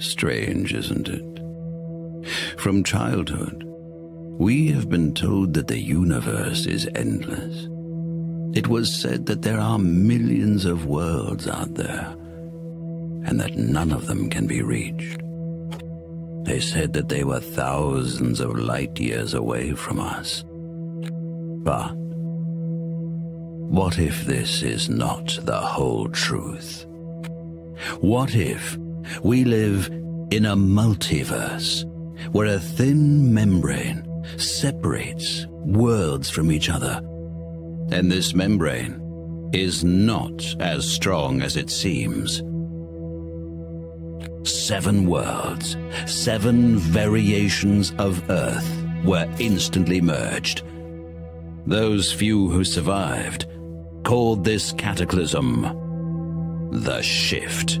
Strange, isn't it? From childhood, we have been told that the universe is endless. It was said that there are millions of worlds out there, and that none of them can be reached. They said that they were thousands of light years away from us. But what if this is not the whole truth? What if we live in a multiverse where a thin membrane separates worlds from each other? And this membrane is not as strong as it seems. Seven worlds, seven variations of Earth were instantly merged. Those few who survived called this cataclysm the Shift.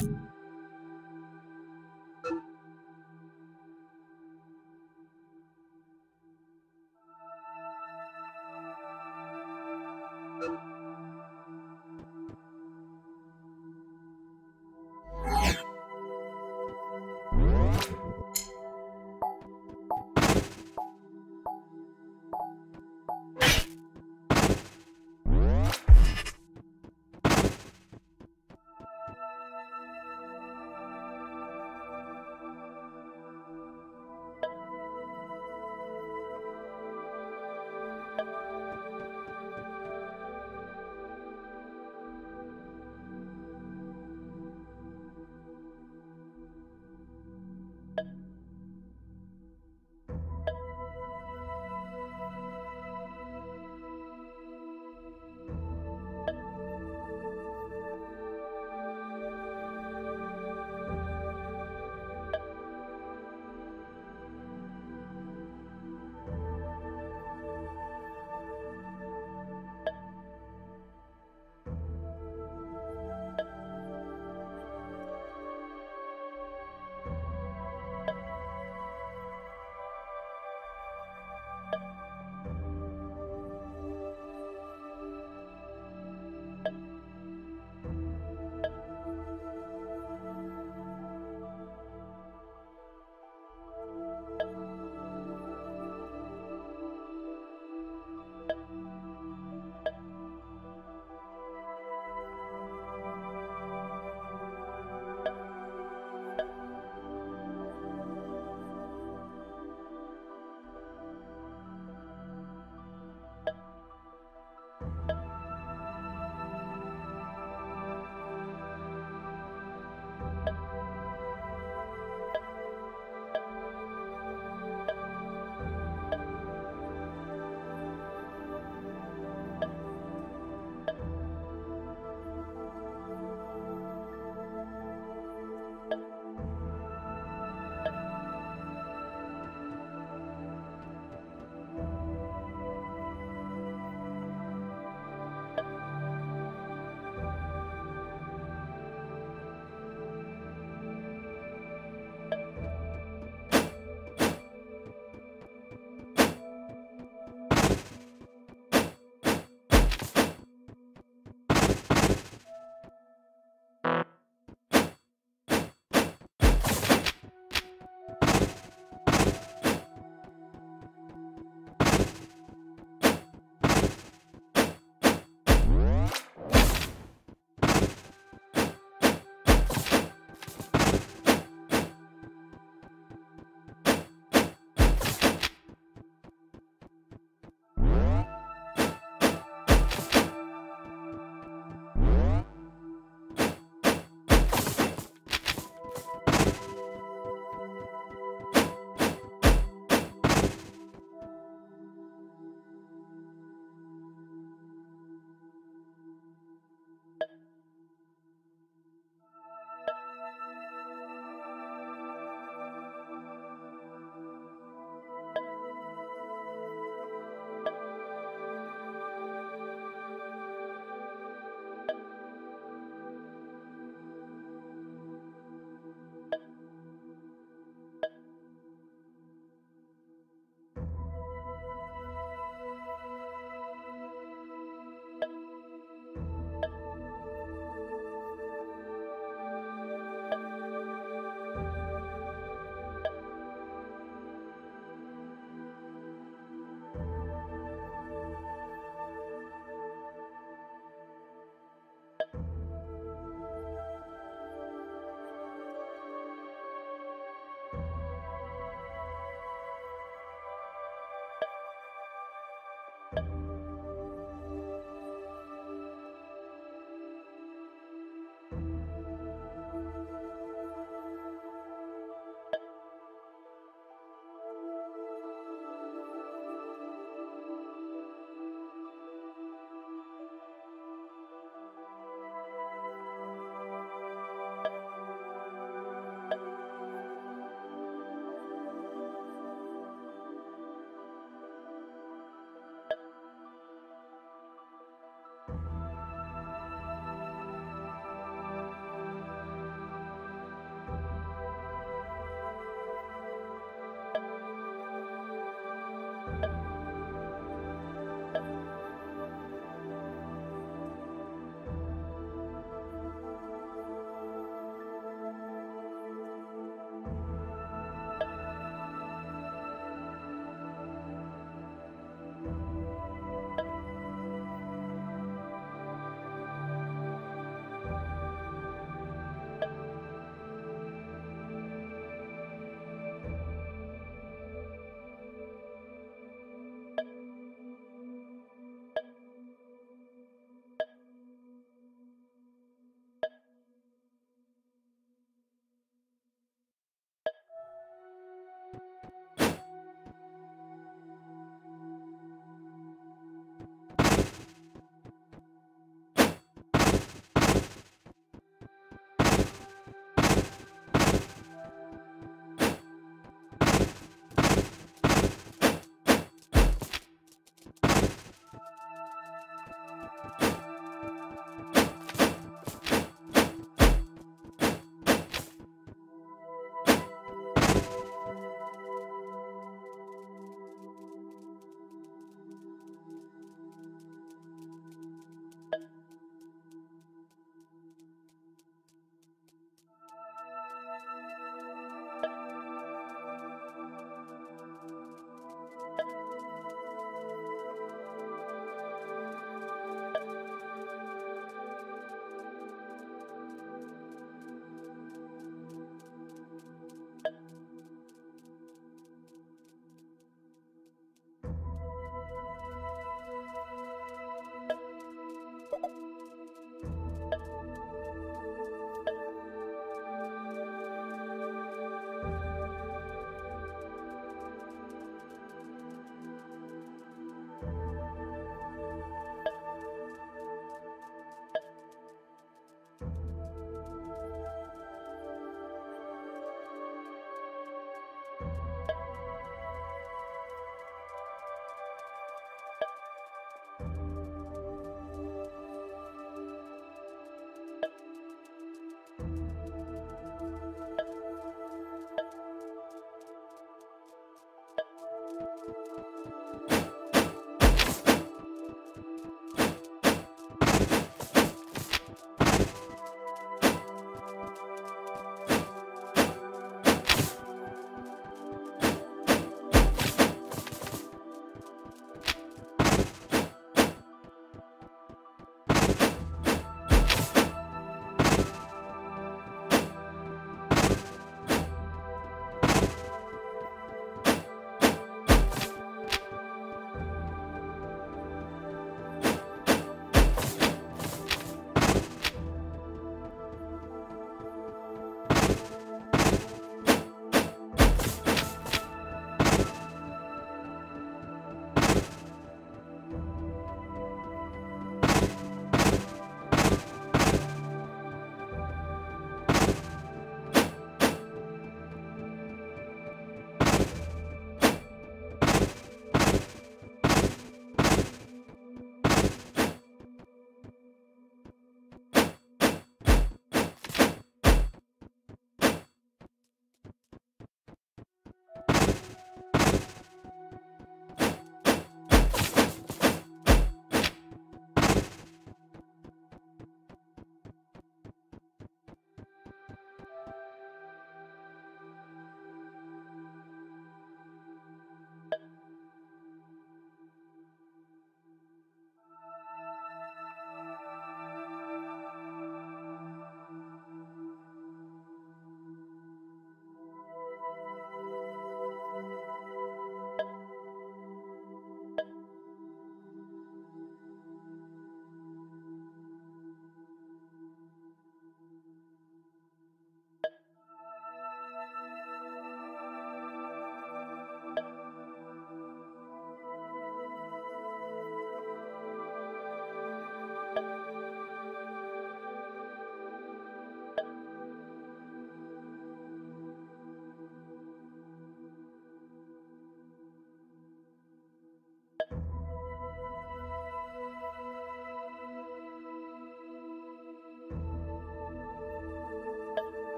You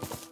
you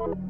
you.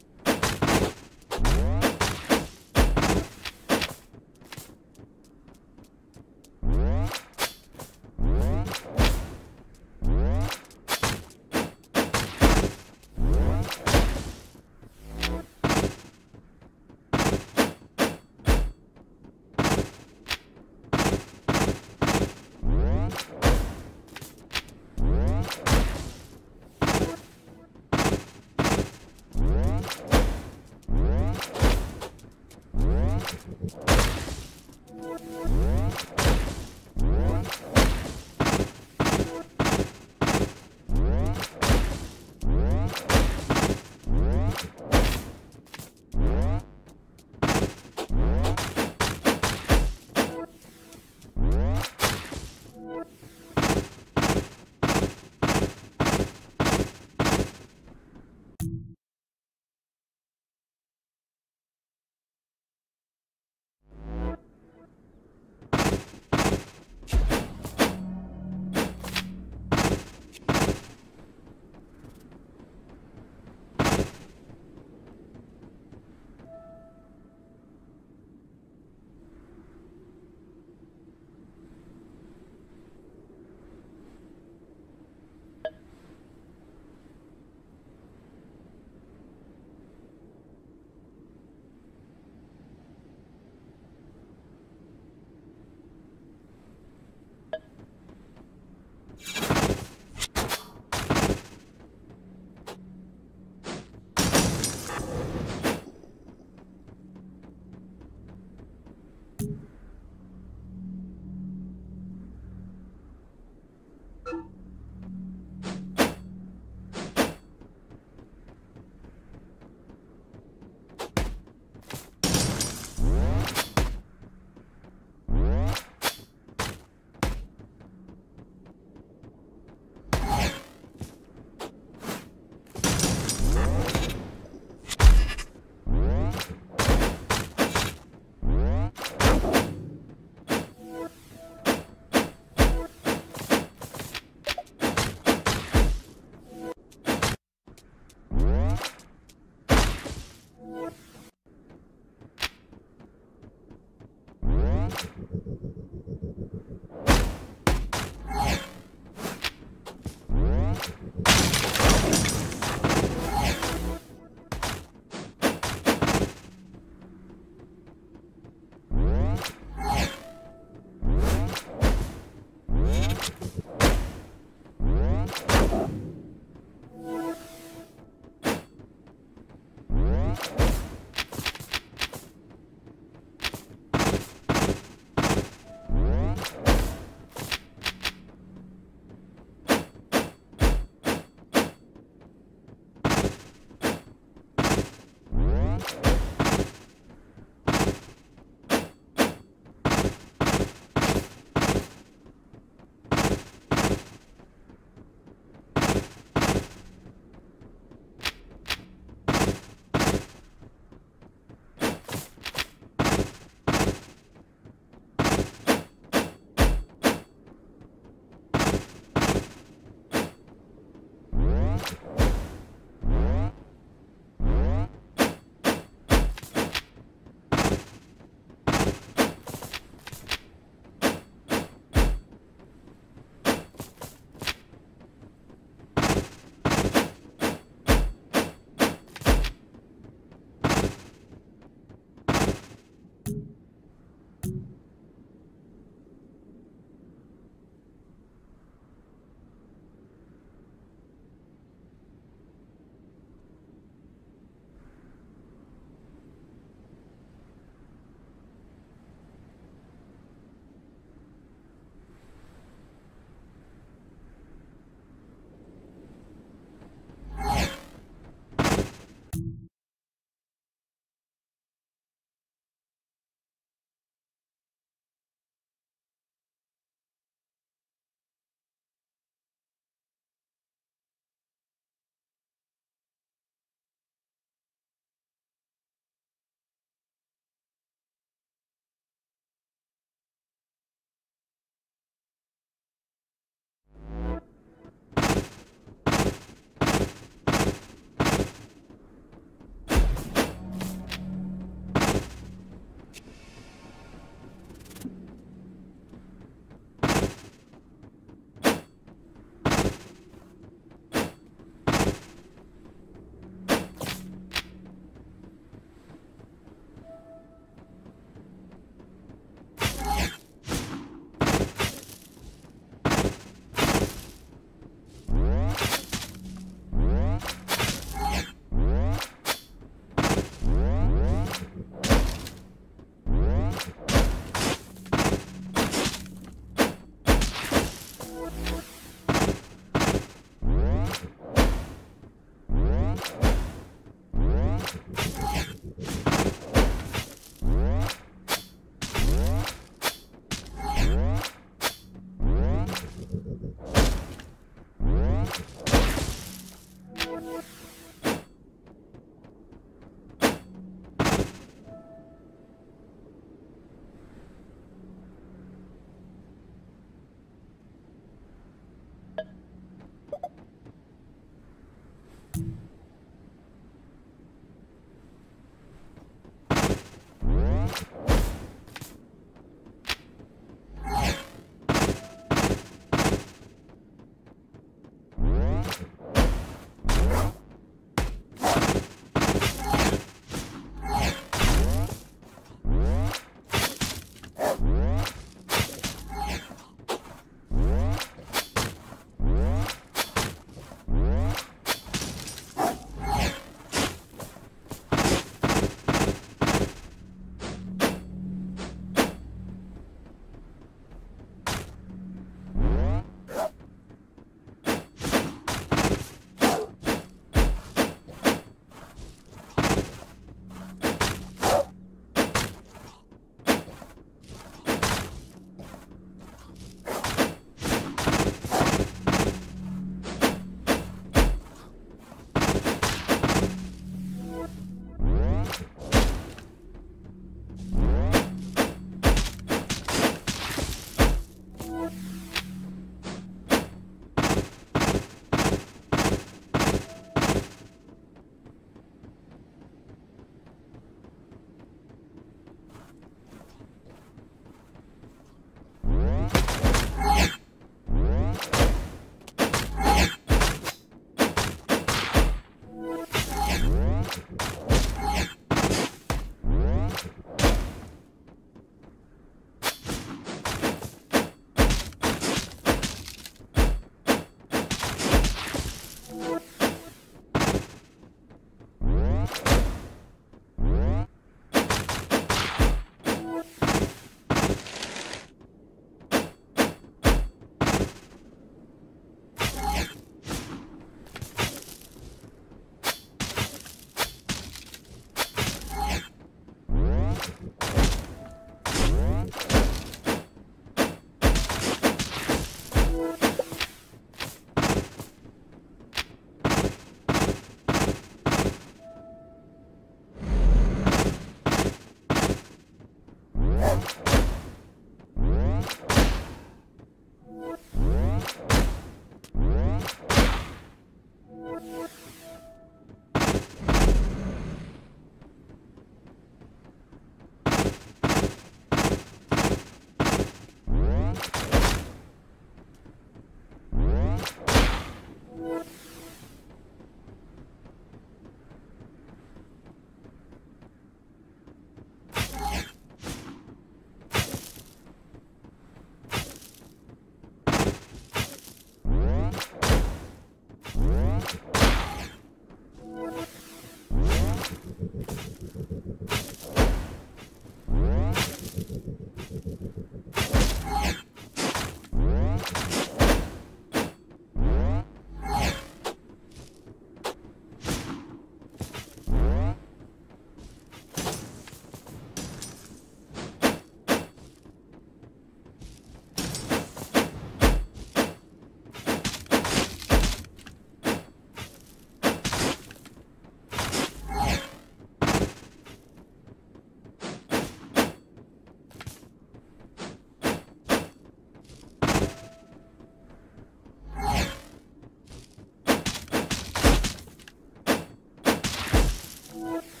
you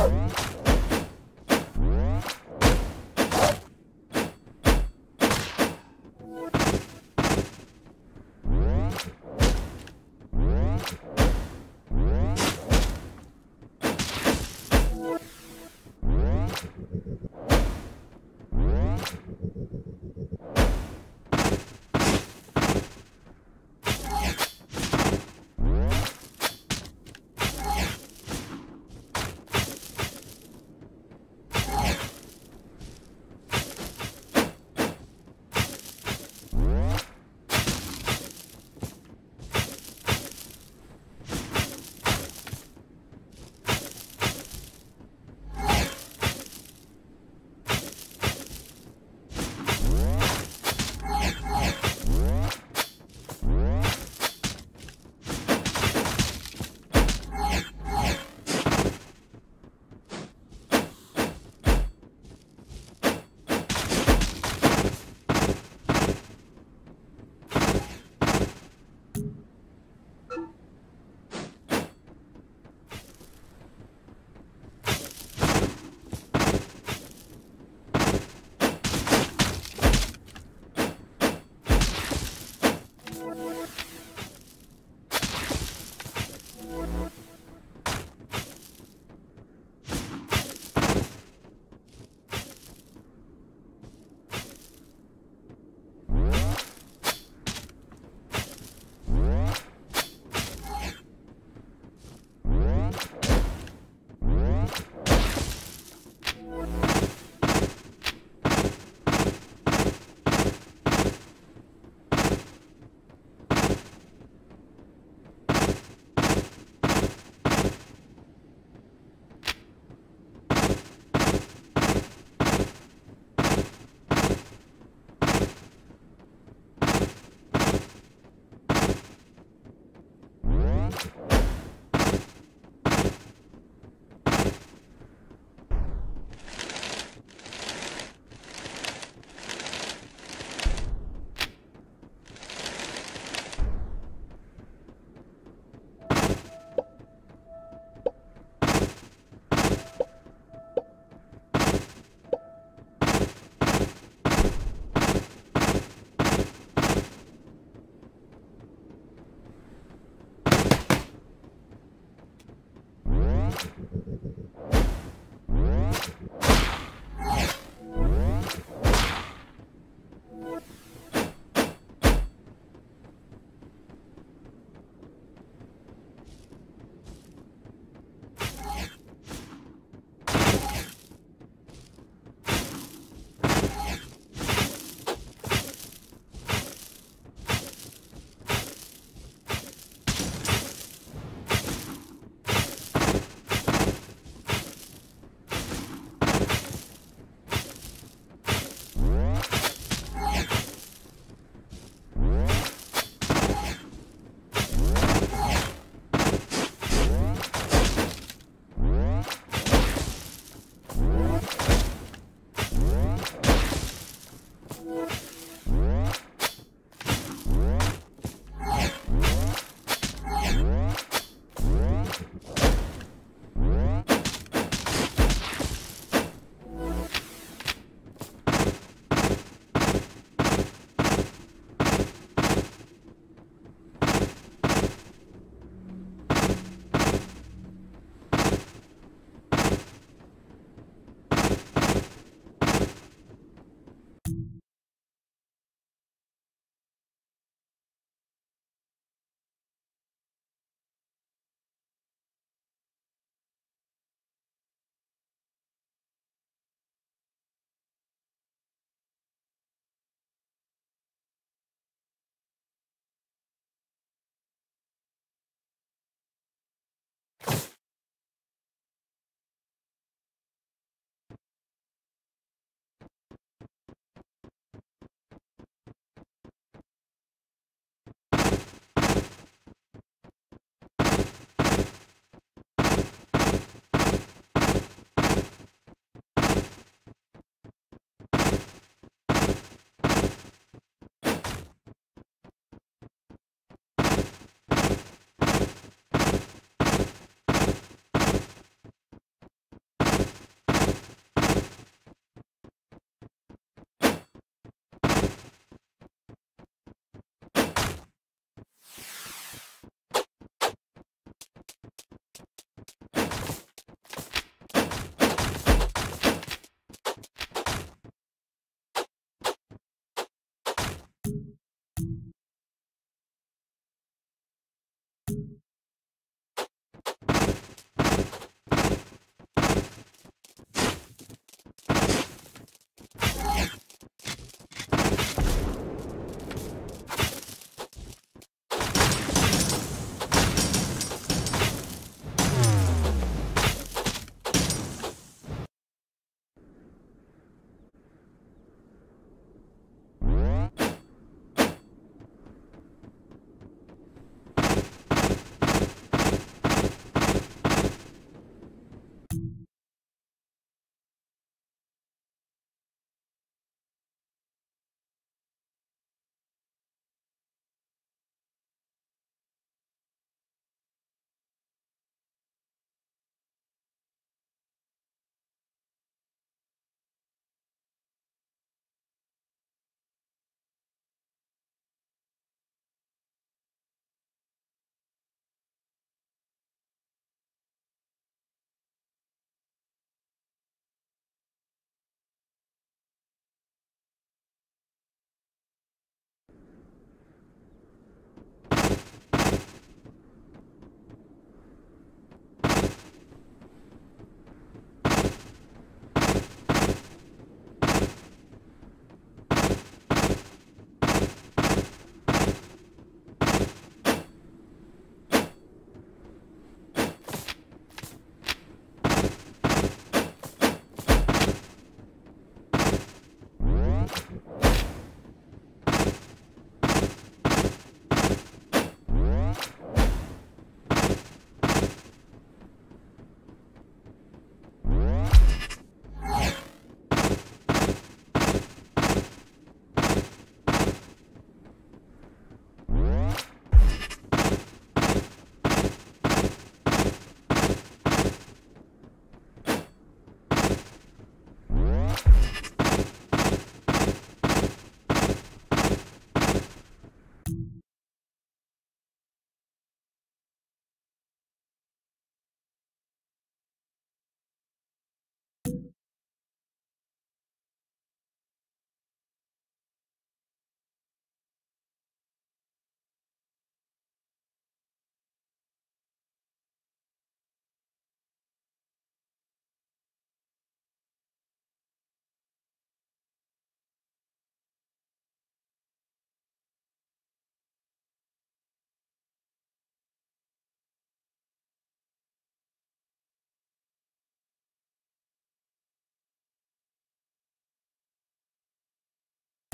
Thank you.